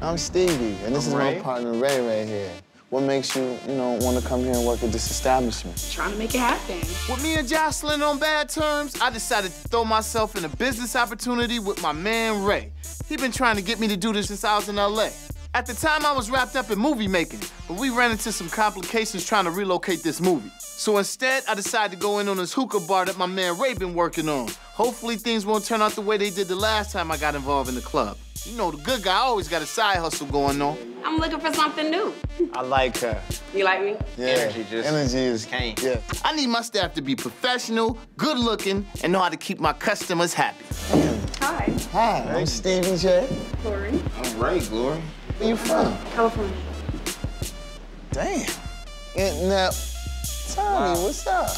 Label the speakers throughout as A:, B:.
A: I'm Stevie, and this
B: I'm
A: is
B: Ray.
A: my partner Ray right here. What makes you, you know, want to come here and work at this establishment?
C: Trying to make it happen.
B: With me and Joseline on bad terms, I decided to throw myself in a business opportunity with my man Ray. He been trying to get me to do this since I was in LA. At the time, I was wrapped up in movie making, but we ran into some complications trying to relocate this movie. So instead, I decided to go in on this hookah bar that my man Ray been working on. Hopefully, things won't turn out the way they did the last time I got involved in the club. You know, the good guy always got a side hustle going on.
C: I'm looking for something new.
A: I like her.
C: You like me?
A: Yeah.
D: Energy just
A: Energy is
D: came.
A: Yeah.
B: I need my staff to be professional, good looking, and know how to keep my customers happy.
C: Hi.
A: Hi, I'm Stevie J.
C: Corey.
D: All right, Glory.
A: Where you from?
C: California.
A: Damn. And now, Tommie, what's up?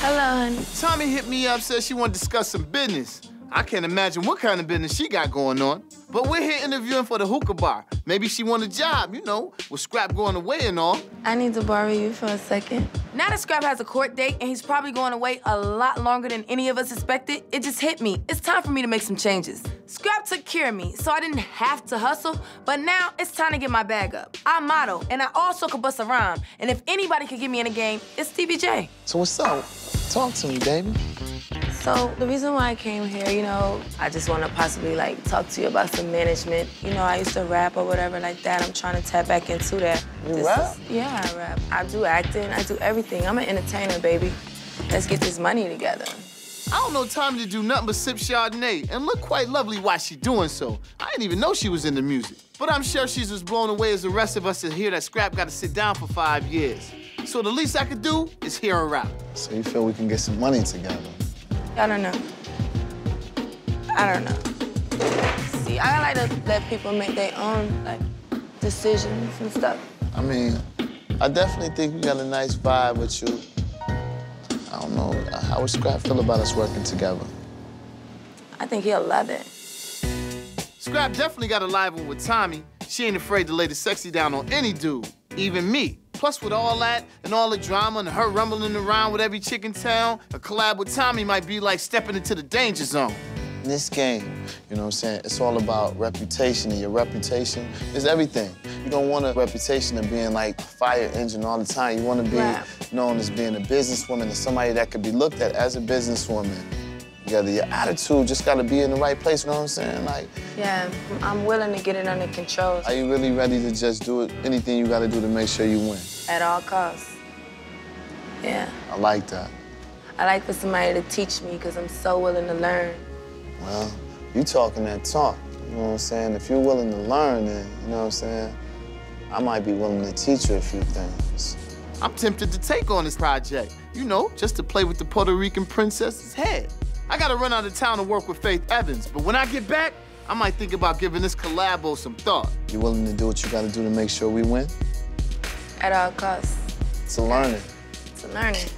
E: Hello, honey.
B: Tommie hit me up, said she wanted to discuss some business. I can't imagine what kind of business she got going on. But we're here interviewing for the hookah bar. Maybe she want a job, you know, with Scrap going away and all.
E: I need to borrow you for a second.
F: Now that Scrap has a court date and he's probably going away a lot longer than any of us expected, it just hit me. It's time for me to make some changes. Scrap took care of me, so I didn't have to hustle, but now it's time to get my bag up. I model, and I also could bust a rhyme. And if anybody could get me in a game, it's TBJ.
A: So what's up? Talk to me, baby.
E: So the reason why I came here, you know, I just want to possibly like talk to you about some management. You know, I used to rap or whatever like that. I'm trying to tap back into that.
A: You
E: This
A: rap?
E: is- yeah, I rap. I do acting. I do everything. I'm an entertainer, baby. Let's get this money together.
B: I don't know Tommie to do nothing but sip Chardonnay and look quite lovely while she doing so. I didn't even know she was into music. But I'm sure she's as blown away as the rest of us to hear that Scrap got to sit down for five years. So the least I could do is hear her rap.
A: So you feel we can get some money together?
E: I don't know. I don't know. See, I like to let people make their own like decisions and stuff.
A: I mean, I definitely think we got a nice vibe with you. I don't know, how would Scrap feel about us working together?
E: I think he'll love it.
B: Scrap definitely got a live one with Tommie. She ain't afraid to lay the sexy down on any dude, even me. Plus, with all that and all the drama and her rumbling around with every chick in town, a collab with Tommie might be like stepping into the danger zone.
A: In this game, you know what I'm saying, it's all about reputation, and your reputation is everything. You don't want a reputation of being like a fire engine all the time. You want to be known as being a businesswoman and somebody that could be looked at as a businesswoman. Together, your attitude just got to be in the right place, you know what I'm saying? Like,
E: Yeah, I'm willing to get it under control
A: are you really ready to just do it, anything you got to do to make sure you win?
E: at all costs. Yeah,
A: I like that.
E: I like for somebody to teach me because I'm so willing to learn.
A: Well, you talking that talk, you know what I'm saying? If you're willing to learn, then, you know what I'm saying? I might be willing to teach you a few things.
B: I'm tempted to take on this project, you know, just to play with the Puerto Rican princess's head. I gotta run out of town to work with Faith Evans, but when I get back, I might think about giving this collabo some thought.
A: You willing to do what you got to do to make sure we win?
E: At all costs.
A: It's a learning.
E: It's a learning.